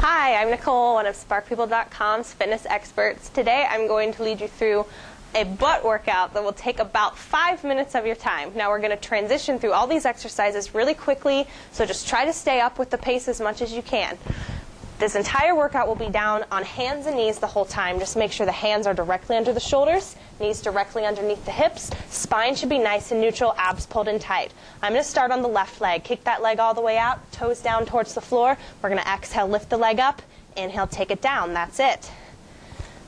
Hi, I'm Nicole, one of SparkPeople.com's fitness experts. Today I'm going to lead you through a butt workout that will take about five minutes of your time. Now we're going to transition through all these exercises really quickly, so just try to stay up with the pace as much as you can. This entire workout will be down on hands and knees the whole time. Just make sure the hands are directly under the shoulders, knees directly underneath the hips. Spine should be nice and neutral, abs pulled in tight. I'm going to start on the left leg. Kick that leg all the way out, toes down towards the floor. We're going to exhale, lift the leg up. Inhale, take it down. That's it.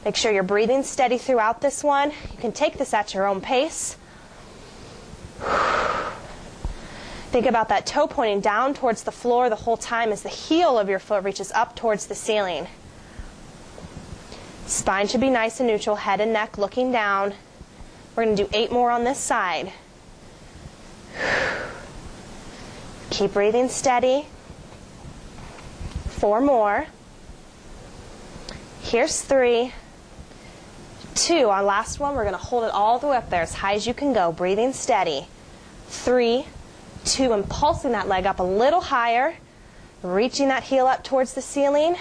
Make sure you're breathing steady throughout this one. You can take this at your own pace. Think about that toe pointing down towards the floor the whole time as the heel of your foot reaches up towards the ceiling. Spine should be nice and neutral, head and neck looking down. We're going to do eight more on this side. Keep breathing steady. Four more. Here's three. Two. On last one, we're going to hold it all the way up there as high as you can go, breathing steady. Three two, and pulsing that leg up a little higher, reaching that heel up towards the ceiling.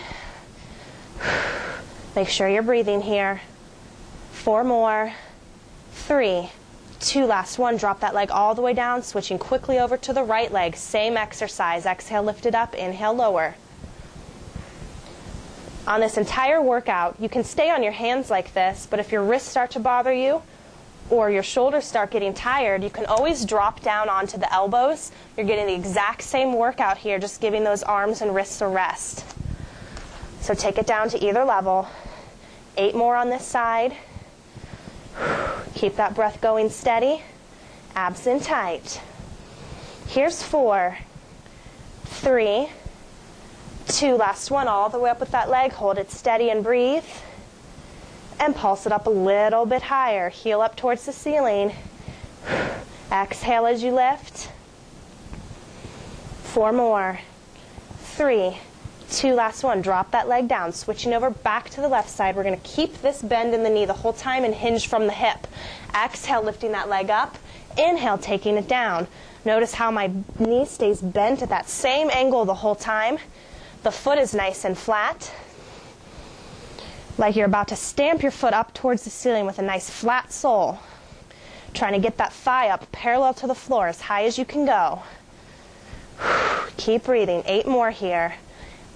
Make sure you're breathing here. Four more. Three, two, last one. Drop that leg all the way down, switching quickly over to the right leg. Same exercise. Exhale, lift it up. Inhale, lower. On this entire workout, you can stay on your hands like this, but if your wrists start to bother you, or your shoulders start getting tired, you can always drop down onto the elbows. You're getting the exact same workout here, just giving those arms and wrists a rest. So take it down to either level. Eight more on this side. Keep that breath going steady. Abs in tight. Here's four, three, two, last one, all the way up with that leg. Hold it steady and breathe and pulse it up a little bit higher. Heel up towards the ceiling. Exhale as you lift. Four more. Three, two, last one. Drop that leg down. Switching over back to the left side. We're going to keep this bend in the knee the whole time and hinge from the hip. Exhale, lifting that leg up. Inhale, taking it down. Notice how my knee stays bent at that same angle the whole time. The foot is nice and flat like you're about to stamp your foot up towards the ceiling with a nice flat sole. Trying to get that thigh up parallel to the floor as high as you can go. Keep breathing. Eight more here.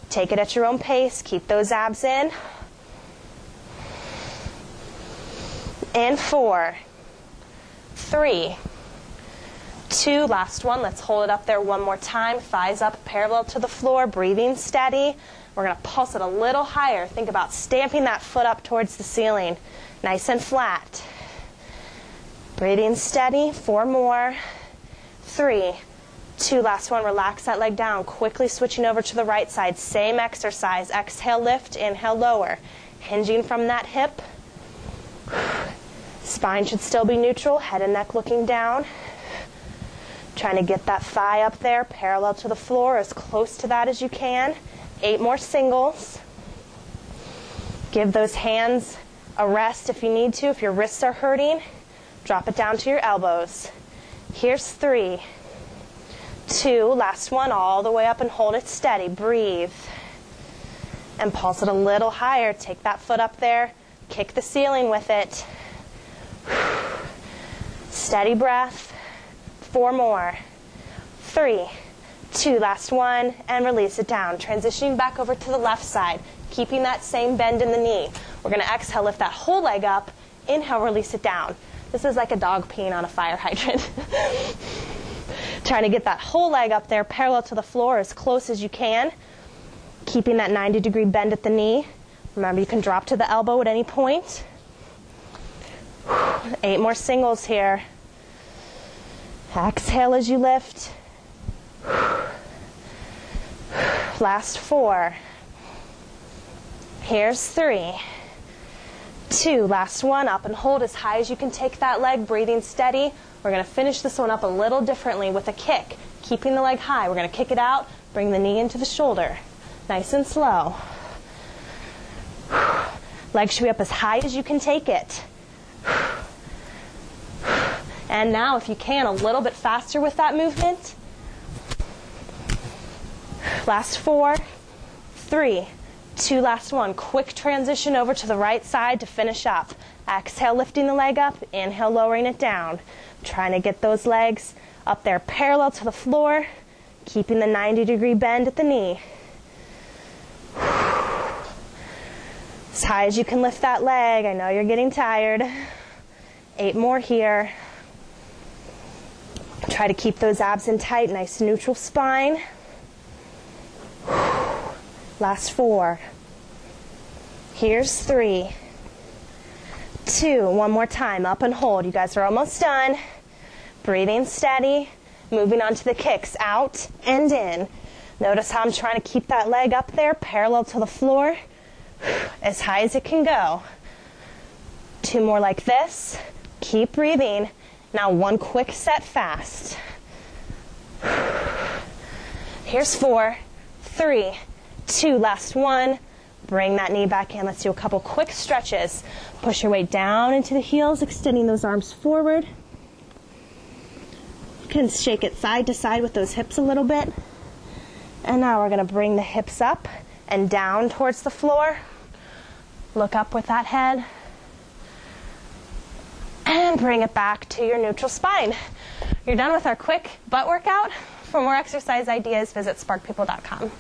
Take it at your own pace. Keep those abs in. And four, three, two, last one. Let's hold it up there one more time. Thighs up parallel to the floor, breathing steady. We're going to pulse it a little higher. Think about stamping that foot up towards the ceiling, nice and flat. Breathing steady. Four more. Three, two, last one. Relax that leg down. Quickly switching over to the right side. Same exercise. Exhale, lift. Inhale, lower. Hinging from that hip. Spine should still be neutral. Head and neck looking down. Trying to get that thigh up there, parallel to the floor, as close to that as you can eight more singles. Give those hands a rest if you need to. If your wrists are hurting, drop it down to your elbows. Here's three, two, last one, all the way up and hold it steady. Breathe. And pulse it a little higher. Take that foot up there, kick the ceiling with it. Steady breath. Four more. Three, two, last one, and release it down. Transitioning back over to the left side, keeping that same bend in the knee. We're going to exhale, lift that whole leg up, inhale, release it down. This is like a dog peeing on a fire hydrant. Trying to get that whole leg up there, parallel to the floor, as close as you can, keeping that 90 degree bend at the knee. Remember, you can drop to the elbow at any point. Eight more singles here. Exhale as you lift. Last four. Here's three. Two. Last one. Up and hold as high as you can take that leg, breathing steady. We're going to finish this one up a little differently with a kick. Keeping the leg high. We're going to kick it out, bring the knee into the shoulder. Nice and slow. Leg should be up as high as you can take it. And now, if you can, a little bit faster with that movement. Last four, three, Two last one. Quick transition over to the right side to finish up. Exhale, lifting the leg up. Inhale, lowering it down. Trying to get those legs up there parallel to the floor, keeping the 90 degree bend at the knee. As high as you can lift that leg. I know you're getting tired. Eight more here. Try to keep those abs in tight, nice neutral spine. Last four. Here's three, two, one more time, up and hold. You guys are almost done. Breathing steady, moving on to the kicks, out and in. Notice how I'm trying to keep that leg up there, parallel to the floor, as high as it can go. Two more like this. Keep breathing. Now one quick set fast. Here's four, three, two, last one. Bring that knee back in. Let's do a couple quick stretches. Push your weight down into the heels, extending those arms forward. You can shake it side to side with those hips a little bit. And now we're going to bring the hips up and down towards the floor. Look up with that head. And bring it back to your neutral spine. You're done with our quick butt workout. For more exercise ideas, visit sparkpeople.com.